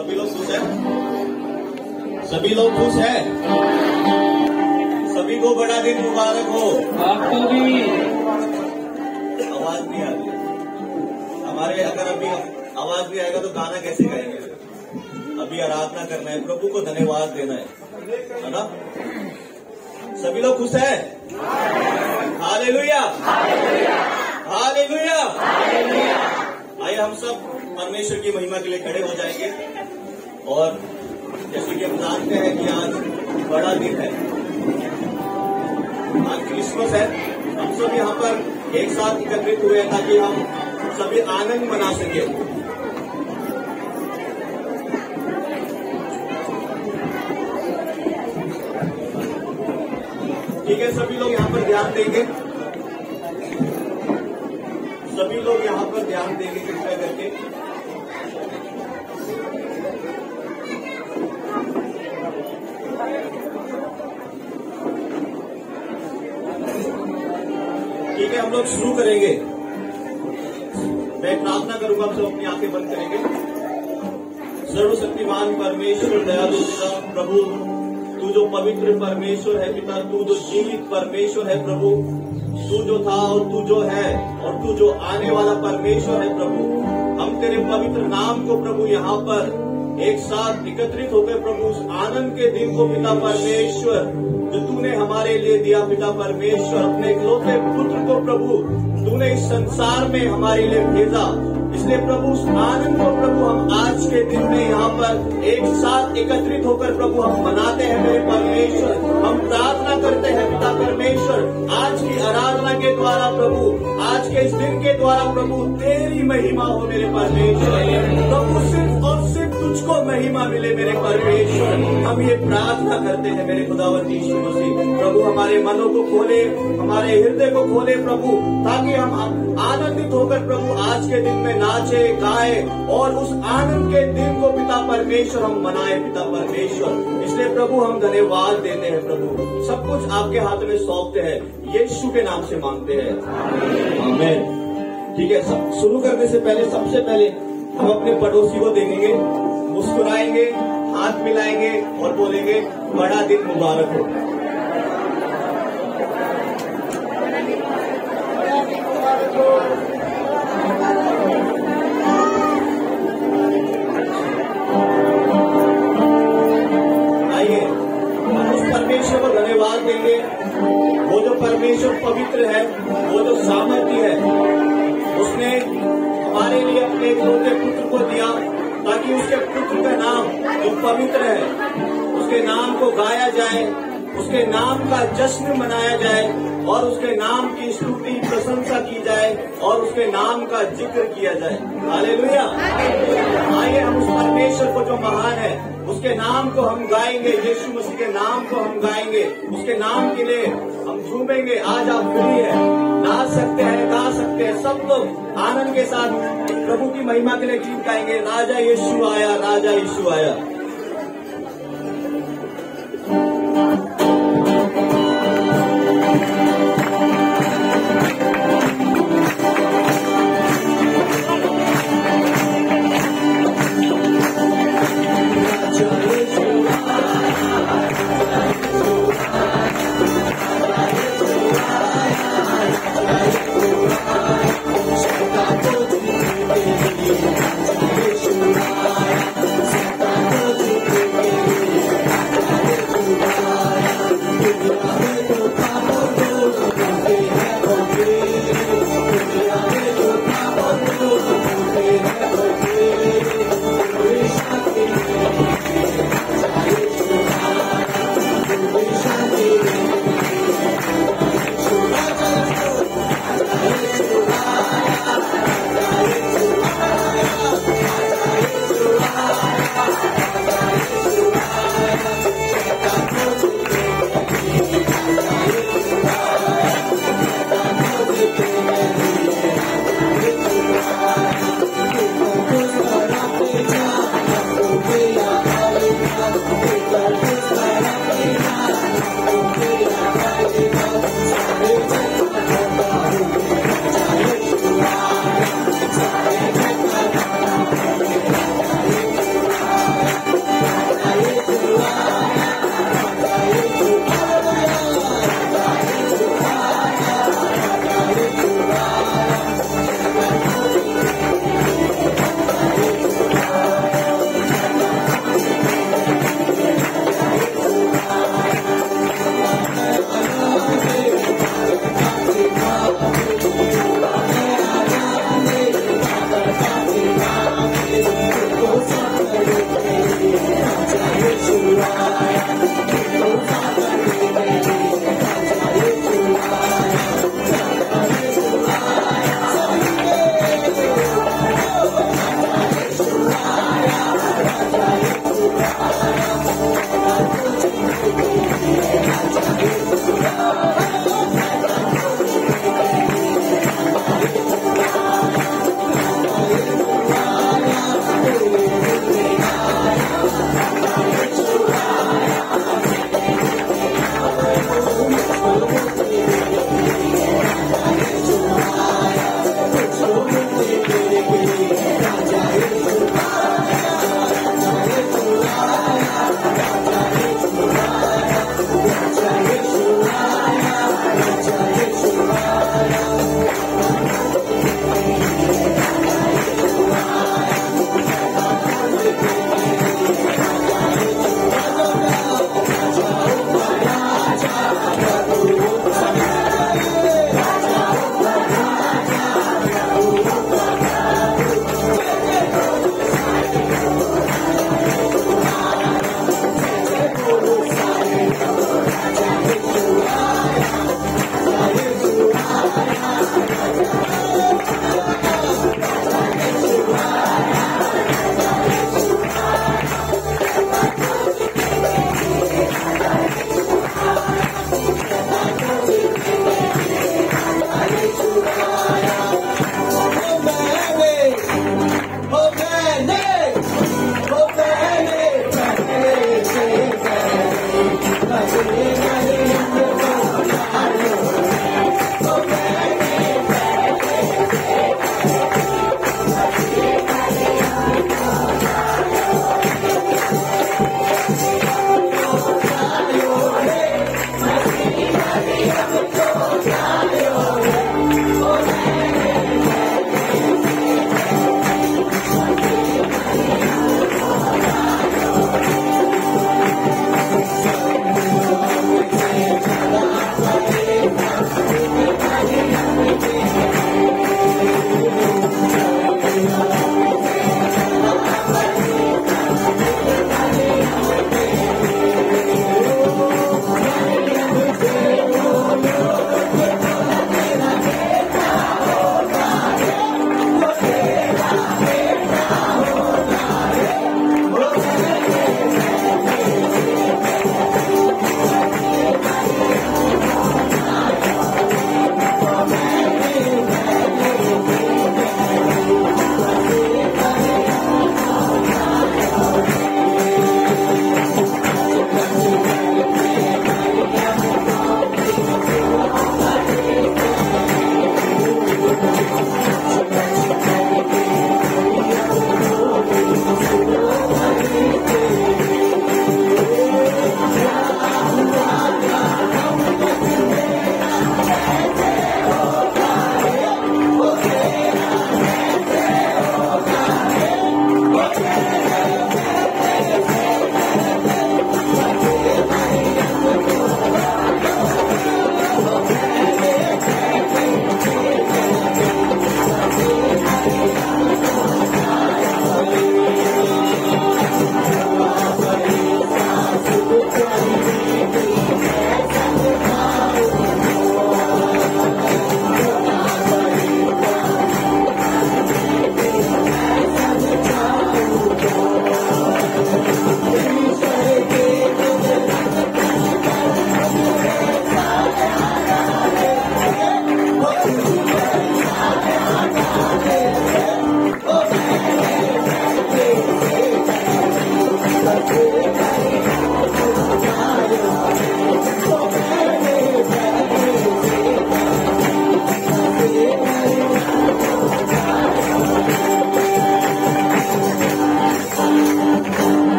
सभी लोग खुश हैं? सभी लोग खुश हैं? सभी को बड़ा दिन मुबारक हो। आपको भी आवाज़ नहीं आ रही हमारे, अगर अभी आवाज़ भी आएगा तो गाना कैसे गाएँगे? अभी आराधना करना है, प्रभु को धन्यवाद देना है। है ना? सभी लोग खुश हैं? हालेलुया। हालेलुया। आइए, हम सब परमेश्वर की महिमा के लिए खड़े हो जाएँगे। और जैसे कि हम जानते हैं कि आज बड़ा दिन है। आज क्रिसमस है। हम सब यहाँ पर एक साथ एकत्रित हुए हैं ताकि हम सभी आनंद मना सके। ठीक है, सभी लोग यहाँ पर ध्यान देंगे। सभी लोग यहाँ पर ध्यान देंगे, कृपया करके। हम लोग शुरू करेंगे। मैं प्रार्थना करूँगा हम सब अपनी आँखें बंद करेंगे। सर्वशक्तिमान परमेश्वर, दयालु पिता प्रभु, तू जो पवित्र परमेश्वर है पिता, तू जो जीवित परमेश्वर है प्रभु, तू जो था और तू जो है, और तू जो आने वाला परमेश्वर है प्रभु, हम तेरे पवित्र नाम को प्रभु यहाँ पर एक साथ एकत्रित होकर प्रभु उस आनंद के दिन को पिता परमेश्वर, जो तूने हमारे लिए दिया पिता परमेश्वर, अपने इकलौते पुत्र को प्रभु, तूने इस संसार में हमारे लिए भेजा। इसलिए प्रभु, उस आनंद को प्रभु हम आज के दिन में यहाँ पर एक साथ एकत्रित होकर प्रभु हम मनाते हैं, मेरे परमेश्वर। हम प्रार्थना करते हैं, पिता परमेश्वर, आज की आराधना के द्वारा प्रभु, आज के इस दिन के द्वारा प्रभु, तेरी महिमा हो मेरे परमेश्वर। प्रभु, सिर्फ़ तुझको महिमा मिले मेरे परमेश्वर। हम ये प्रार्थना करते हैं मेरे खुदावती यीशु मसीह। प्रभु, हमारे मनों को खोले, हमारे हृदय को खोले प्रभु, ताकि हम आनंदित होकर प्रभु आज के दिन में नाचे, गाए, और उस आनंद के दिन को पिता परमेश्वर हम मनाए, पिता परमेश्वर। इसलिए प्रभु, हम धन्यवाद देते हैं प्रभु। सब कुछ आपके हाथ में सौंपते हैं। यीशु के नाम से मांगते हैं। ठीक है, सब शुरू करने से पहले, सबसे पहले हम अपने पड़ोसी को देखेंगे, मुस्कुराएँगे, हाथ मिलाएँगे और बोलेंगे, बड़ा दिन मुबारक हो। आइए हम उस परमेश्वर को धन्यवाद देंगे। वो जो परमेश्वर पवित्र है, वो जो सामर्थ्य है, उसने हमारे लिए अपने इकलौते पुत्र को दिया, ताकि उसके पुत्र का नाम जो पवित्र है, उसके नाम को गाया जाए, उसके नाम का जश्न मनाया जाए, और उसके नाम की स्तुति, प्रशंसा की जाए, और उसके नाम का ज़िक्र किया जाए। हालेलुया। आइए हम उस परमेश्वर को जो महान है, उसके नाम को हम गाएँगे, यीशु मसीह के नाम को हम गाएँगे, उसके नाम के लिए हम झूमेंगे, आज आप फ्री है। नाच सकते हैं, गा सकते हैं। सब लोग आनंद के साथ प्रभु की महिमा के लिए गीत गाएँगे। राजा यीशु आया, राजा यीशु आया।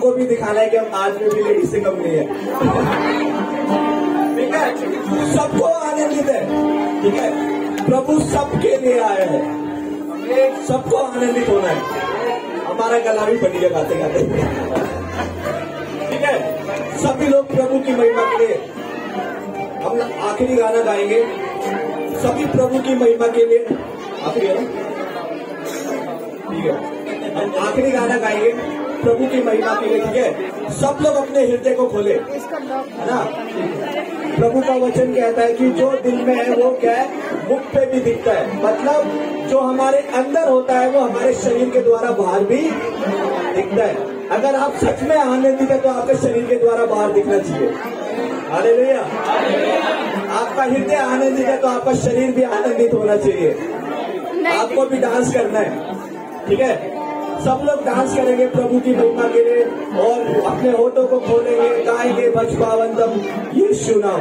हमको भी दिखाना है कि हम आज में भी लेडीज़ से कम नहीं है। ठीक है? सबको आनंदित है। ठीक है? प्रभु सबके लिए आए हैं। सबको आनंदित होना है। हमारा गला भी फटी है गाते गाते ठीक है? सभी लोग प्रभु की महिमा के लिए हम आखिरी गाना गाएँगे। सभी प्रभु की महिमा के लिए। आखिरी ठीक है। हम आखिरी गाना गाएँगे। प्रभु की महिमा के लिए ठीक है। सब लोग अपने हृदय को खोले। है ना? प्रभु का वचन कहता है कि जो दिल में है वो क्या है? मुख पे भी दिखता है। मतलब जो हमारे अंदर होता है वो हमारे शरीर के द्वारा बाहर भी दिखता है। अगर आप सच में आनंदित है तो आपके शरीर के द्वारा बाहर दिखना चाहिए। अरे भैया आपका हृदय आनंदित है तो आपका शरीर भी आनंदित होना चाहिए। आपको भी डांस करना है। ठीक है? सब लोग डांस करेंगे प्रभु की महिमा के लिए और अपने होठों को खोलेंगे, गाएँगे, भज पावंदम ये सुना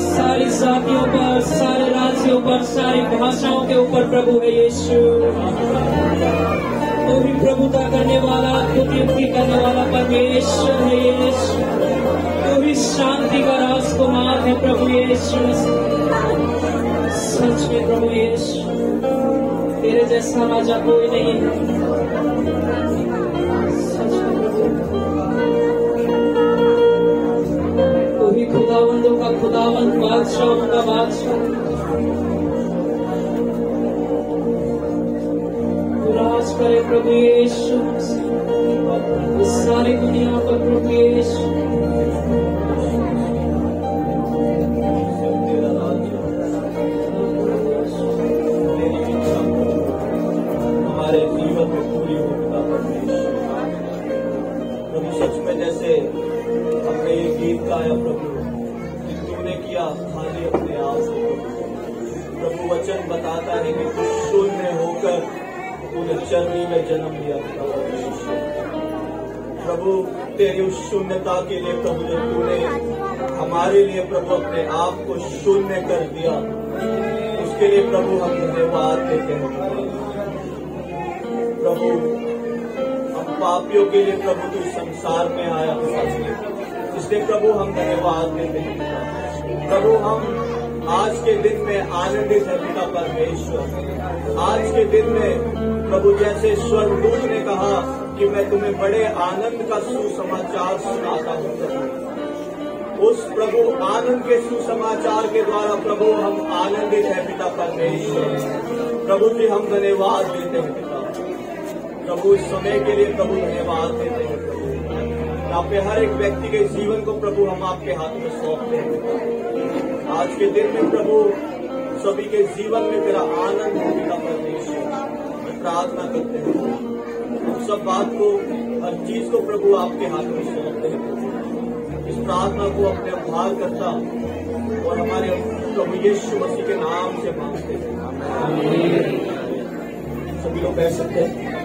सारी जातियों पर, सारे राज्यों पर, सारी भाषाओं के ऊपर प्रभु है यीशु। तू ही प्रभुता करने वाला, तू करने वाला परमेश्वर है यीशु। तू भी शांति का राजकुमार है प्रभु यीशु। सच में प्रभु यीशु, तेरे जैसा राजा कोई नहीं। है खुदावंदों का खुदावंद बादशाहों का बादशाह। विराज करे प्रभु यीशु, इस सारी दुनिया पर प्रभु यीशु। हमारे जीवन प्रभु सच में जैसे हमने ये गीत गाया प्रभु। खाली अपने आप से प्रभु वचन बताता है कि तू शून्य होकर तूने चरनी में जन्म लिया। प्रभु, तेरी उस शून्यता के लिए प्रभु जो तूने हमारे लिए प्रभु अपने आप को शून्य कर दिया, उसके लिए प्रभु हम धन्यवाद देते हैं। प्रभु, हम पापियों के लिए प्रभु तू संसार में आया इसलिए प्रभु हम धन्यवाद देते हैं। प्रभु, हम आज के दिन में आनंदित है पिता परमेश्वर आज के दिन में प्रभु जैसे स्वर्गदूत ने कहा कि मैं तुम्हें बड़े आनंद का सुसमाचार सुनाता हूँ। उस प्रभु आनंद के सुसमाचार के द्वारा प्रभु, हम आनंदित है पिता परमेश्वर प्रभु जी, हम धन्यवाद देते हैं पिता। प्रभु, इस समय के लिए प्रभु धन्यवाद देते हैं। प्रभु हर एक व्यक्ति के जीवन को प्रभु, हम आपके हाथ में सौंपते हैं। आज के दिन में प्रभु, सभी के जीवन में तेरा आनंद हो पिता परमेश्वर मैं प्रार्थना करते हैं। हम सब बात को, हर चीज़ को प्रभु आपके हाथ में सौंपते हैं। इस प्रार्थना को अपने उद्धार करता और हमारे प्रभु यीशु मसीह के नाम से मांगते हैं। सभी लोग कह सकते हैं